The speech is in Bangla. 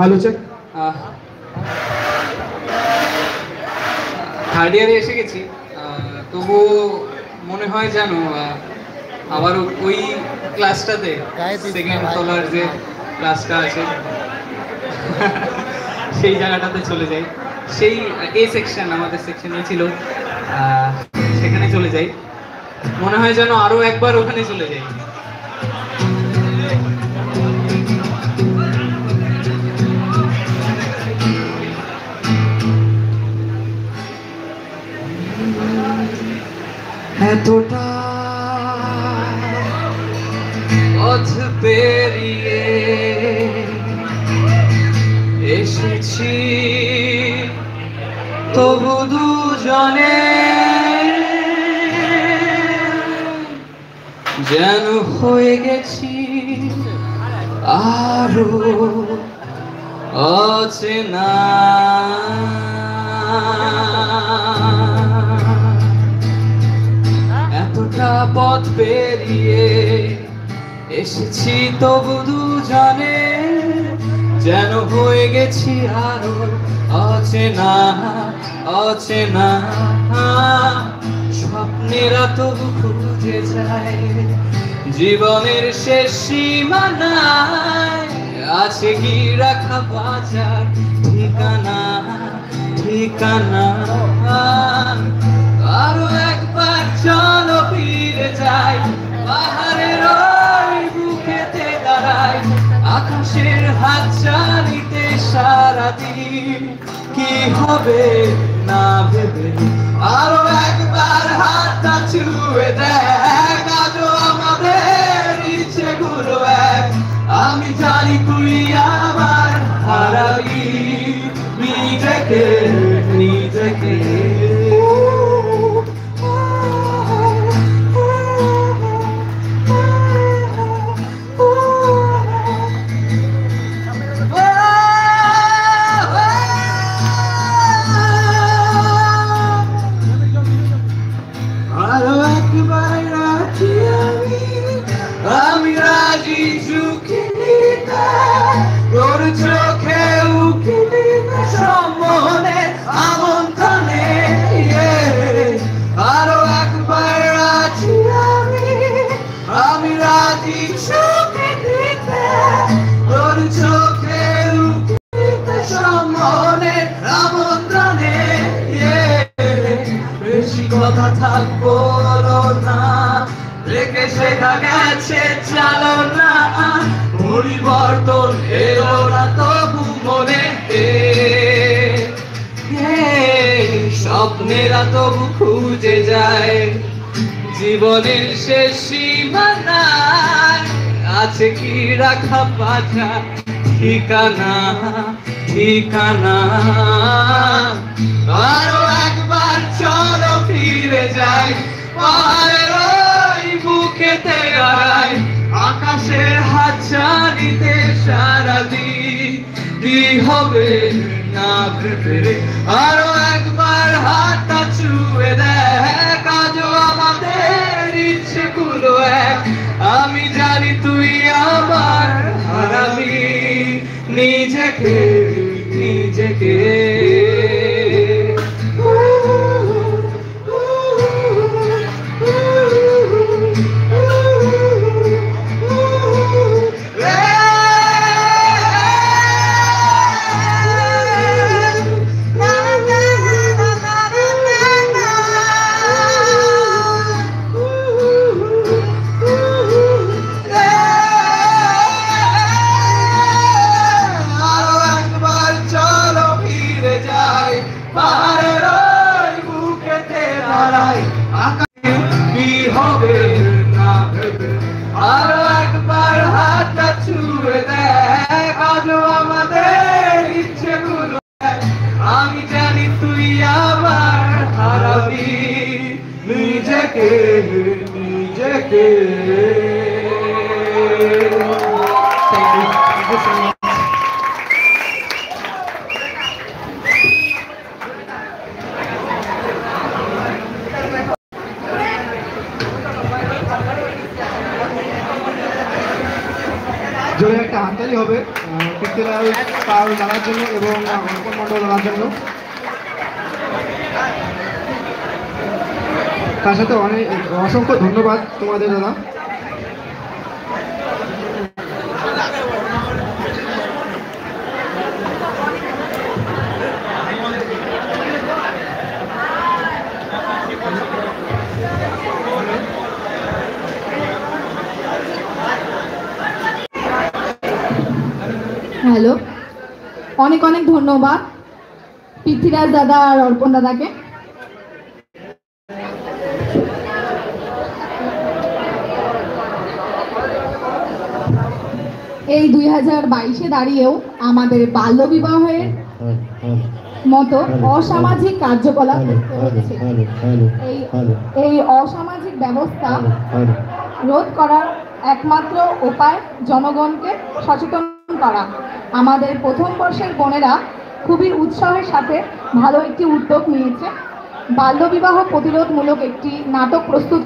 আলোচক থার্ড ইয়ারে এসে গেছি। তবুও মনে হয় জানো আবার ওই ক্লাসটাতে সেকেন্ড তলার যে ক্লাসটা আছে সেই জায়গাটাতে চলে যাই। সেই এ সেকশন আমাদের সেকশনে ছিল। সেখানে চলে যাই। মনে হয় যেন আরও একবার ওখানে চলে যাই। এতটা পথ পেরিয়ে এসেছি তবু দুজনে যেন হয়ে গেছি আরও অচেনা। পথ পেরিয়ে এসেছি তবু দুজনে, যেন হয়ে গেছি আরও অচেনা অচেনা। স্বপ্নেরা তবু খুঁজে যায়, জীবনের শেষ সীমানায় আছে কি রাখা বাজার ঠিকানা ঠিকানা। আরও একবার চলো। যাই পাহাড়ের বুকেতে দাঁড়াই, আকাশের হাত চালিতে সারাদিন কি হবে না ভেবে? আরও একবার হাতটা ছুঁয়ে দেখ, আজও আমাদের ইচ্ছেগুলো এক। আমি জানি তুই আমার হারাবি, নিজেকে কথা থাকব না। রেখে শেখা গেছে, চালো না। পরিবর্তন এলো না তবু মনে স্বপ্নেরা তবু খুঁজে যায়। জীবনের শেষ আছে কি রাখা পাছা ঠিকানা ঠিকানা। আরও একবার চলো ফিরে যাই আকাশের হাত ছাড়িতে সারাদিন কি হবে না ভেবে আরও একবার হাতটা নিজেকে নিজেকে আরও আরও একবার হাতটা ছুঁয়ে দেখ আজও আমাদের আমি জানি তুই আমার হারাবি নিজেকে নিজেকে। একটা হবে কীর্তিলাল পাল জানার জন্য এবং অঙ্কন মণ্ডল জানার জন্য। তার সাথে অনেক অসংখ্য ধন্যবাদ তোমাদের, দাদা। হ্যালো অনেক অনেক ধন্যবাদ পৃথ্বীরাজ দাদা আর অর্পণ দাদাকে। এই দুই হাজার বাইশে দাঁড়িয়েও আমাদের বাল্যবিবাহের মতো অসামাজিক কার্যকলাপ এই অসামাজিক ব্যবস্থা রোধ করার একমাত্র উপায় জনগণকে সচেতন করা। আমাদের প্রথম বর্ষের বোনেরা খুবই উৎসাহের সাথে ভালো একটি উদ্যোগ নিয়েছে। বাল্যবিবাহ প্রতিরোধমূলক একটি নাটক প্রস্তুত